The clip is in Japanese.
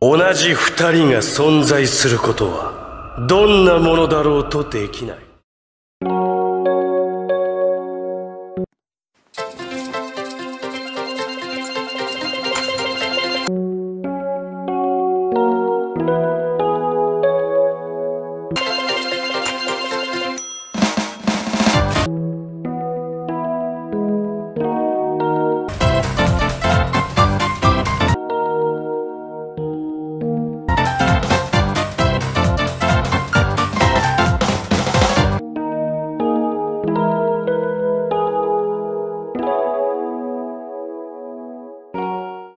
同じ二人が存在することはどんなものだろうとできない。